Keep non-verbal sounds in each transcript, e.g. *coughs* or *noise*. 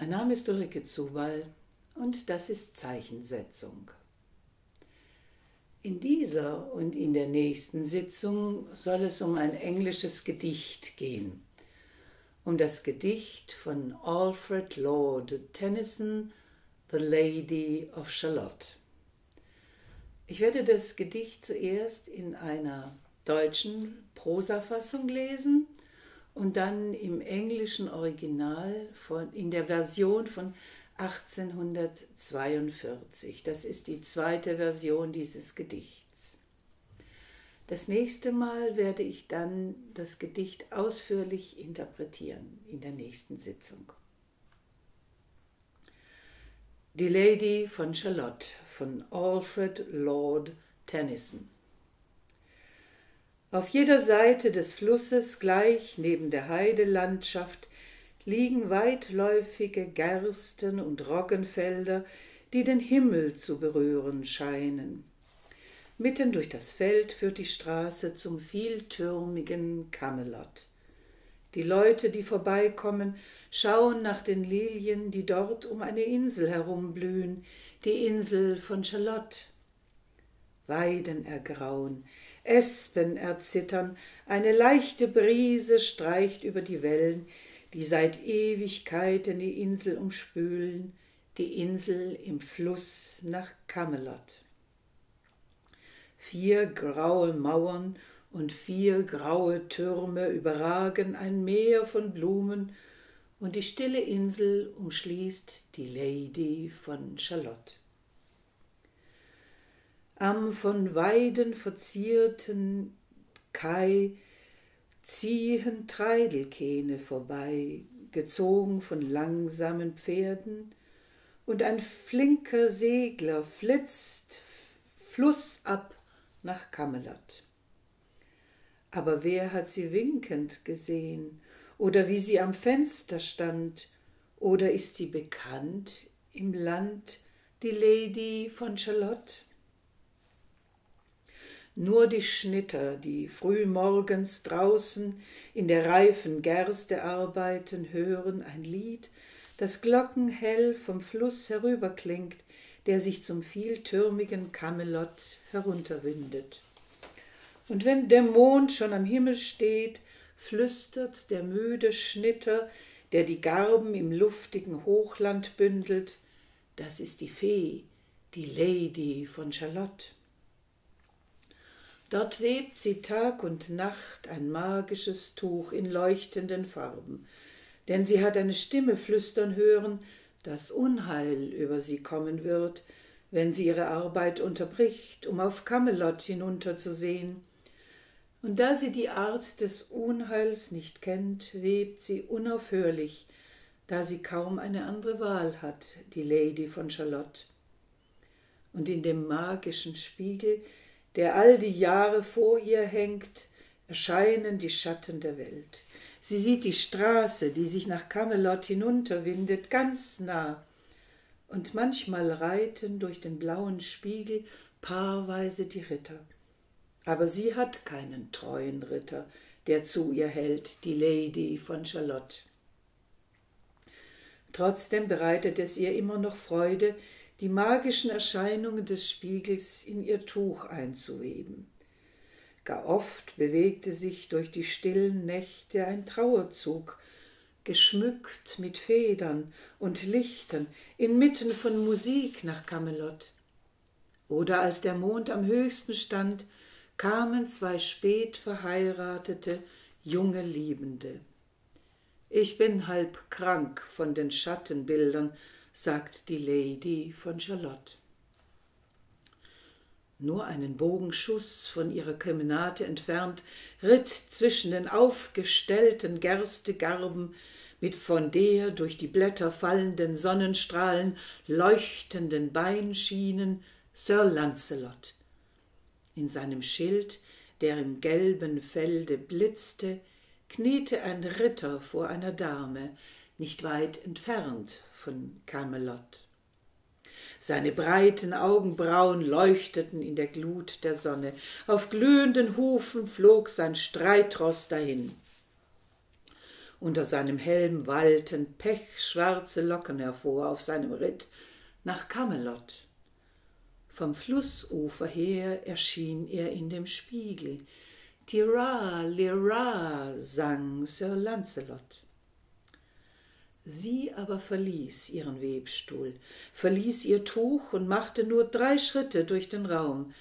Mein Name ist Ulrike Zubal und das ist Zeichensetzung. In dieser und in der nächsten Sitzung soll es um ein englisches Gedicht gehen. Um das Gedicht von Alfred Lord Tennyson, The Lady of Shalott. Ich werde das Gedicht zuerst in einer deutschen Prosafassung lesen und dann im englischen Original von, in der Version von 1842. Das ist die zweite Version dieses Gedichts. Das nächste Mal werde ich dann das Gedicht ausführlich interpretieren in der nächsten Sitzung. Die Lady von Charlotte von Alfred Lord Tennyson. Auf jeder Seite des Flusses, gleich neben der Heidelandschaft, liegen weitläufige Gersten und Roggenfelder, die den Himmel zu berühren scheinen. Mitten durch das Feld führt die Straße zum vieltürmigen Camelot. Die Leute, die vorbeikommen, schauen nach den Lilien, die dort um eine Insel herumblühen, die Insel von Charlotte. Weiden ergrauen, Espen erzittern, eine leichte Brise streicht über die Wellen, die seit Ewigkeiten die Insel umspülen, die Insel im Fluss nach Camelot. Vier graue Mauern und vier graue Türme überragen ein Meer von Blumen, und die stille Insel umschließt die Lady von Charlotte am von Weiden verzierten Kai ziehen Treidelkähne vorbei, gezogen von langsamen Pferden, und ein flinker Segler flitzt flussab nach Camelot. Aber wer hat sie winkend gesehen, oder wie sie am Fenster stand, oder ist sie bekannt im Land, die Lady von Charlotte? Nur die Schnitter, die frühmorgens draußen in der reifen Gerste arbeiten, hören ein Lied, das glockenhell vom Fluss herüberklingt, der sich zum vieltürmigen Camelot herunterwindet. Und wenn der Mond schon am Himmel steht, flüstert der müde Schnitter, der die Garben im luftigen Hochland bündelt, das ist die Fee, die Lady von Charlotte. Dort webt sie Tag und Nacht ein magisches Tuch in leuchtenden Farben, denn sie hat eine Stimme flüstern hören, dass Unheil über sie kommen wird, wenn sie ihre Arbeit unterbricht, um auf Camelot hinunterzusehen. Und da sie die Art des Unheils nicht kennt, webt sie unaufhörlich, da sie kaum eine andere Wahl hat, die Lady von Charlotte. Und in dem magischen Spiegel der all die Jahre vor ihr hängt, erscheinen die Schatten der Welt. Sie sieht die Straße, die sich nach Camelot hinunterwindet, ganz nah, und manchmal reiten durch den blauen Spiegel paarweise die Ritter. Aber sie hat keinen treuen Ritter, der zu ihr hält, die Lady von Charlotte. Trotzdem bereitet es ihr immer noch Freude, die magischen Erscheinungen des Spiegels in ihr Tuch einzuweben. Gar oft bewegte sich durch die stillen Nächte ein Trauerzug, geschmückt mit Federn und Lichtern, inmitten von Musik nach Camelot. Oder als der Mond am höchsten stand, kamen zwei spät verheiratete junge Liebende. Ich bin halb krank von den Schattenbildern, sagt die Lady von Charlotte. Nur einen Bogenschuss von ihrer Kemenate entfernt, ritt zwischen den aufgestellten Gerstegarben mit von der durch die Blätter fallenden Sonnenstrahlen leuchtenden Beinschienen Sir Lancelot. In seinem Schild, der im gelben Felde blitzte, kniete ein Ritter vor einer Dame, nicht weit entfernt von Camelot. Seine breiten Augenbrauen leuchteten in der Glut der Sonne, auf glühenden Hufen flog sein Streitross dahin. unter seinem Helm wallten pechschwarze Locken hervor auf seinem Ritt nach Camelot. Vom Flussufer her erschien er in dem Spiegel. Tira, lira, sang Sir Lancelot. Sie aber verließ ihren Webstuhl, verließ ihr Tuch und machte nur drei Schritte durch den Raum.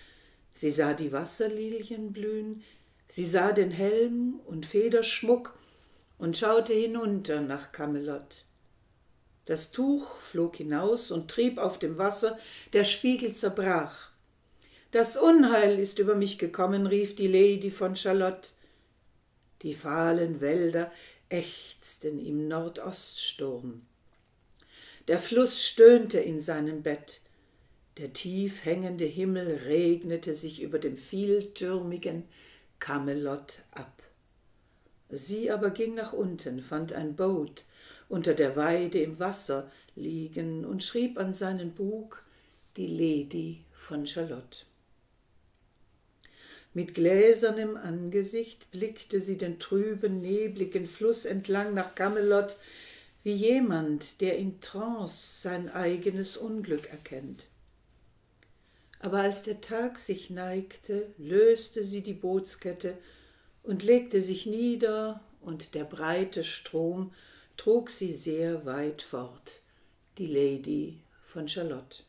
Sie sah die Wasserlilien blühen, sie sah den Helm und Federschmuck und schaute hinunter nach Camelot. Das Tuch flog hinaus und trieb auf dem Wasser, der Spiegel zerbrach. Das Unheil ist über mich gekommen, rief die Lady von Charlotte. Die fahlen Wälder ächzten im Nordoststurm. Der Fluss stöhnte in seinem Bett, der tief hängende Himmel regnete sich über dem vieltürmigen Camelot ab. Sie aber ging nach unten, fand ein Boot unter der Weide im Wasser liegen und schrieb an seinen Bug die Lady von Charlotte. Mit gläsernem Angesicht blickte sie den trüben, nebligen Fluss entlang nach Camelot, wie jemand, der in Trance sein eigenes Unglück erkennt. Aber als der Tag sich neigte, löste sie die Bootskette und legte sich nieder, und der breite Strom trug sie sehr weit fort, die Lady von Charlotte.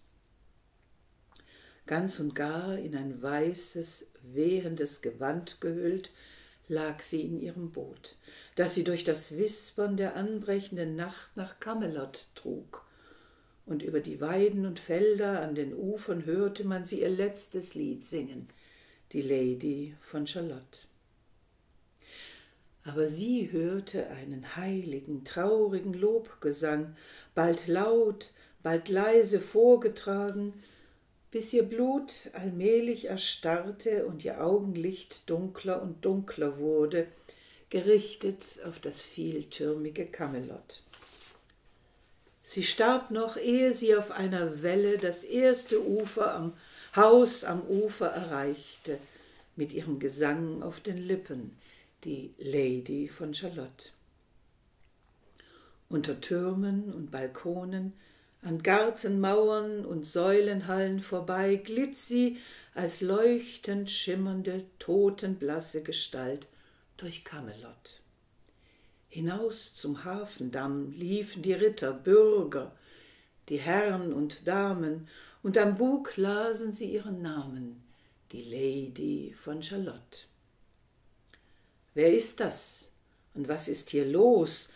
Ganz und gar in ein weißes, wehendes Gewand gehüllt, lag sie in ihrem Boot, das sie durch das Wispern der anbrechenden Nacht nach Camelot trug, und über die Weiden und Felder an den Ufern hörte man sie ihr letztes Lied singen, die Lady von Charlotte. Aber sie hörte einen heiligen, traurigen Lobgesang, bald laut, bald leise vorgetragen, bis ihr Blut allmählich erstarrte und ihr Augenlicht dunkler und dunkler wurde, gerichtet auf das vieltürmige Camelot. Sie starb noch, ehe sie auf einer Welle das erste Ufer am Haus am Ufer erreichte, mit ihrem Gesang auf den Lippen, die Lady von Charlotte. Unter Türmen und Balkonen, an Gartenmauern und Säulenhallen vorbei glitt sie als leuchtend schimmernde, totenblasse Gestalt durch Camelot. Hinaus zum Hafendamm liefen die Ritter, Bürger, die Herren und Damen, und am Bug lasen sie ihren Namen, die Lady von Charlotte. Wer ist das? Und was ist hier los?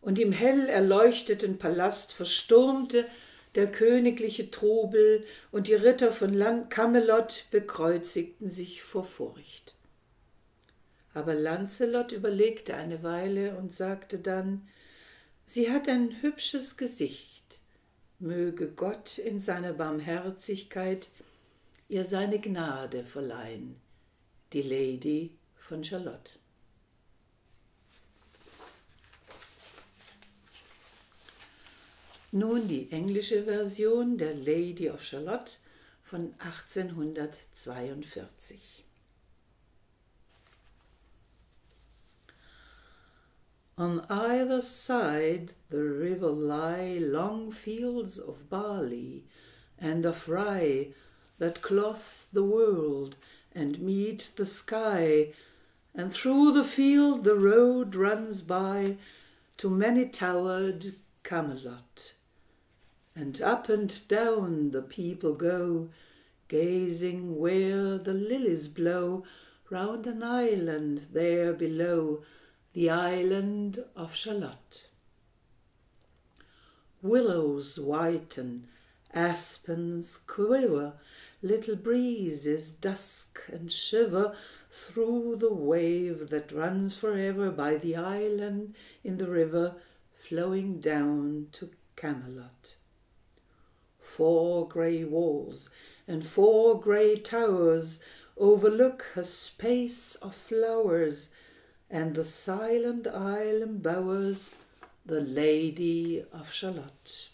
Und im hell erleuchteten Palast verstürmte der königliche Trubel, und die Ritter von Land Camelot bekreuzigten sich vor Furcht. Aber Lancelot überlegte eine Weile und sagte dann Sie hat ein hübsches Gesicht, möge Gott in seiner Barmherzigkeit ihr seine Gnade verleihen. Die Lady von Charlotte. Nun die englische Version der Lady of Shalott von 1842. On either side the river lie long fields of barley and of rye that cloth the world and meet the sky, and through the field the road runs by to many towered Camelot. And up and down the people go, gazing where the lilies blow round an island there below the island of Shalott. Willows whiten, aspens quiver, little breezes dusk and shiver through the wave that runs forever by the island in the river flowing down to Camelot. Four grey walls and four grey towers overlook a space of flowers and the silent isle embowers the Lady of Shalott.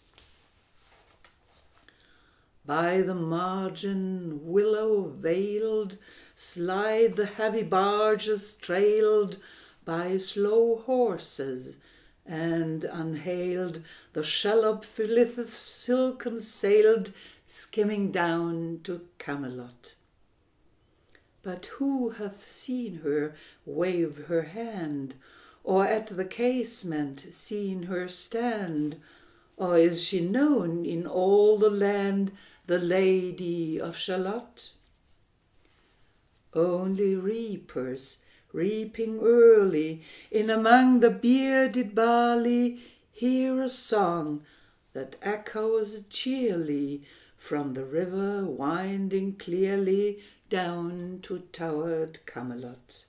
By the margin, willow veiled, slide the heavy barges trailed by slow horses and unhailed the shallop filleth silken sailed, skimming down to Camelot. But who hath seen her wave her hand, or at the casement seen her stand? Or is she known in all the land, the Lady of Shalott? Only reapers, reaping early, in among the bearded barley, hear a song that echoes cheerly from the river winding clearly down to towered Camelot.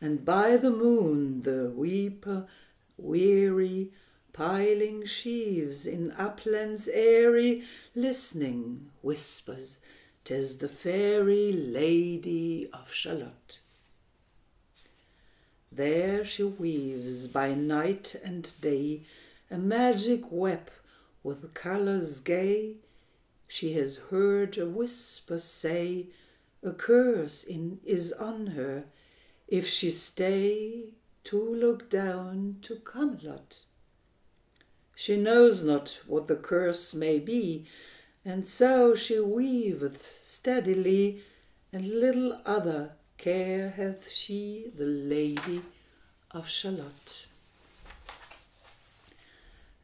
And by the moon the weeper, weary, piling sheaves in uplands airy, listening, whispers, "'Tis the fairy Lady of Shalott." There she weaves by night and day a magic web with colours gay. She has heard a whisper say, a curse in, is on her, if she stay to look down to Camelot. She knows not what the curse may be, and so she weaveth steadily, and little other care hath she, the Lady of Shalott.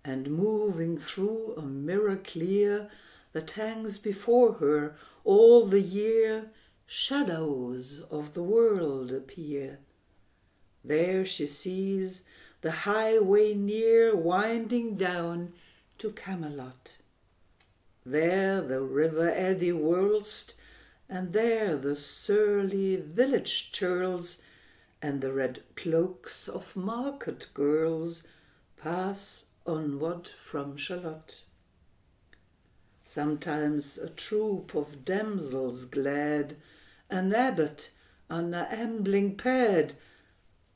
And moving through a mirror clear that hangs before her all the year, shadows of the world appear. There she sees the highway near winding down to Camelot. There the river eddy whirlst, and there the surly village churls, and the red cloaks of market girls pass onward from Shalott. Sometimes a troop of damsels glad, an abbot on a ambling pad,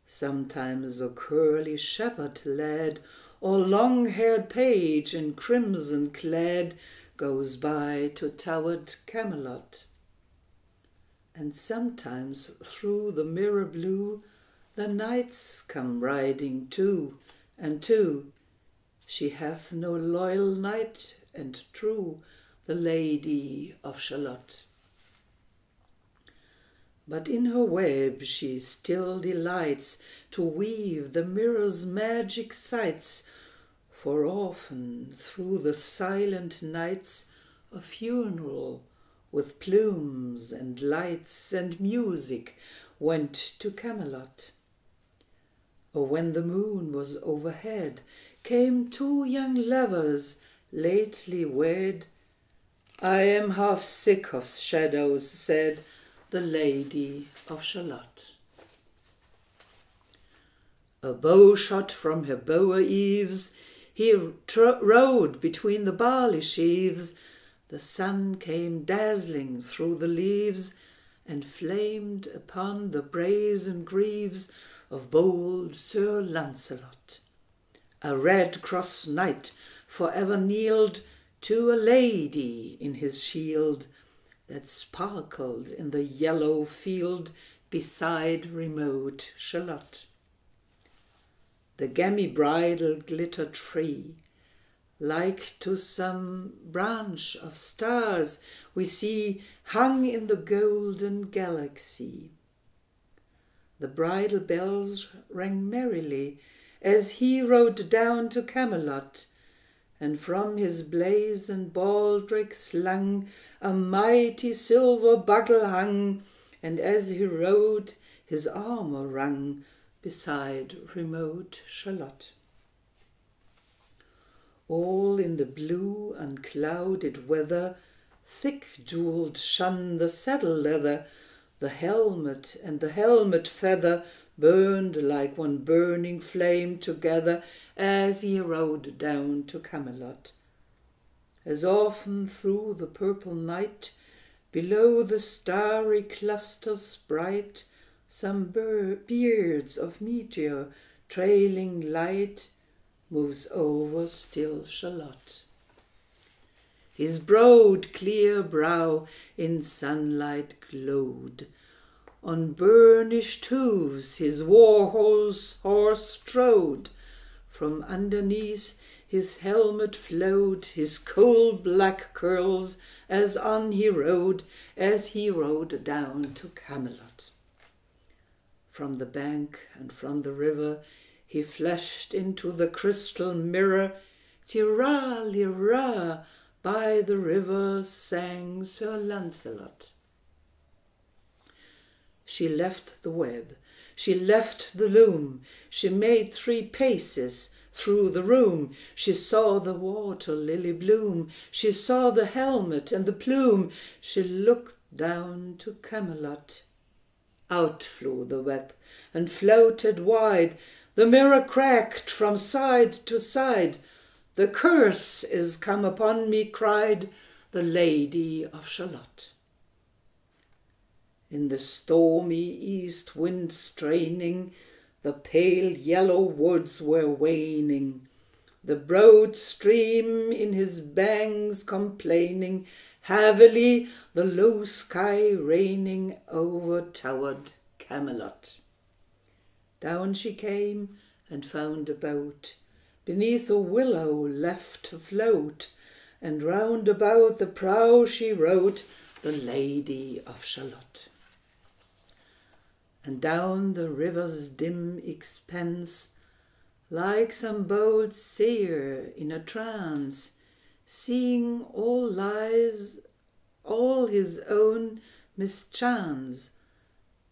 sometimes a curly shepherd lad, or long-haired page in crimson clad, goes by to towered Camelot. And sometimes through the mirror blue the knights come riding two and two. She hath no loyal knight and true, the Lady of Shalott. But in her web she still delights to weave the mirror's magic sights, for often through the silent nights a funeral with plumes and lights and music went to Camelot. Or when the moon was overhead, came two young lovers lately wed. I am half sick of shadows, said the Lady of Shalott. A bow shot from her bower eaves, he rode between the barley sheaves. The sun came dazzling through the leaves, and flamed upon the brazen greaves of bold Sir Lancelot. A red cross knight for ever kneeled to a lady in his shield, that sparkled in the yellow field beside remote Shalott. The gammy bridle glittered free, like to some branch of stars we see hung in the golden galaxy. The bridal bells rang merrily as he rode down to Camelot and from his blazoned baldric slung a mighty silver buckle hung, and as he rode his armour rung beside remote Shalott. All in the blue unclouded weather, thick jewelled shone the saddle leather, the helmet and the helmet feather burned like one burning flame together as he rode down to Camelot. As often through the purple night, below the starry clusters bright, some beards of meteor trailing light moves over still Shalott. His broad clear brow in sunlight glowed, on burnished hooves his war horse strode. From underneath his helmet flowed his coal black curls as on he rode, as he rode down to Camelot. From the bank and from the river he flashed into the crystal mirror. Tira, lira, by the river sang Sir Lancelot. She left the web, she left the loom, she made three paces through the room. She saw the water lily bloom, she saw the helmet and the plume. She looked down to Camelot. Out flew the web and floated wide. The mirror cracked from side to side. The curse is come upon me, cried the Lady of Shalott. In the stormy east wind straining, the pale yellow woods were waning. The broad stream in his bangs complaining, heavily the low sky raining over towered Camelot. Down she came and found a boat beneath a willow left to float, and round about the prow she wrote the Lady of Shalott. And down the river's dim expanse, like some bold seer in a trance, seeing all lies, all his own mischance,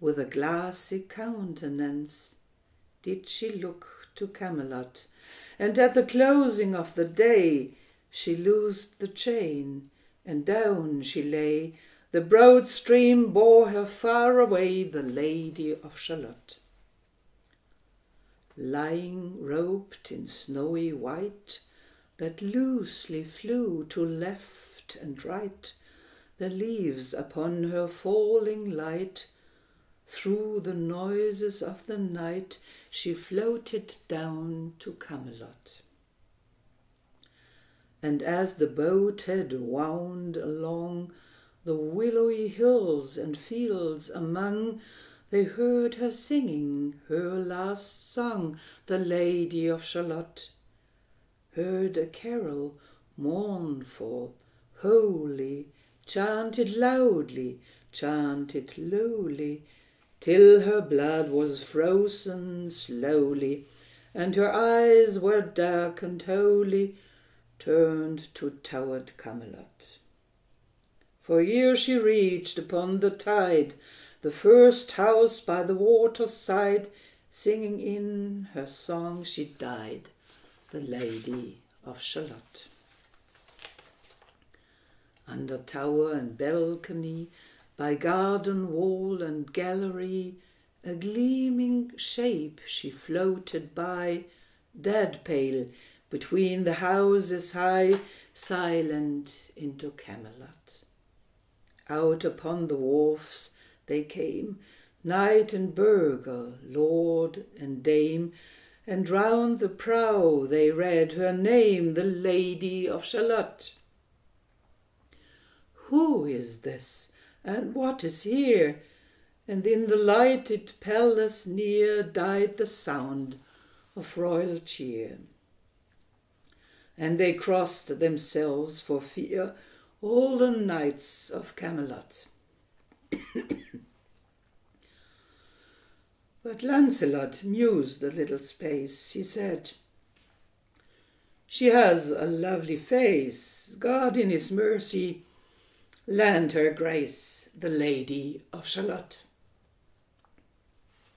with a glassy countenance, did she look to Camelot, and at the closing of the day she loosed the chain, and down she lay. The broad stream bore her far away, the Lady of Shalott. Lying roped in snowy white, that loosely flew to left and right, the leaves upon her falling light, through the noises of the night she floated down to Camelot. And as the boat had wound along the willowy hills and fields among, they heard her singing her last song, the Lady of Shalott. Heard a carol mournful, holy, chanted loudly, chanted lowly, till her blood was frozen slowly, and her eyes were dark and holy, turned to towered Camelot. For ere she reached upon the tide the first house by the water's side, singing in her song she died, the Lady of Shalott. Under tower and balcony by garden wall and gallery, a gleaming shape she floated by, dead pale, between the houses high, silent into Camelot. Out upon the wharfs they came, knight and burgher, lord and dame, and round the prow they read her name, the Lady of Shalott. Who is this? and what is here? And in the lighted palace near died the sound of royal cheer. And they crossed themselves for fear, all the knights of Camelot. *coughs* but Lancelot mused a little space. He said, She has a lovely face. God in his mercy Land her grace, the Lady of Shalott.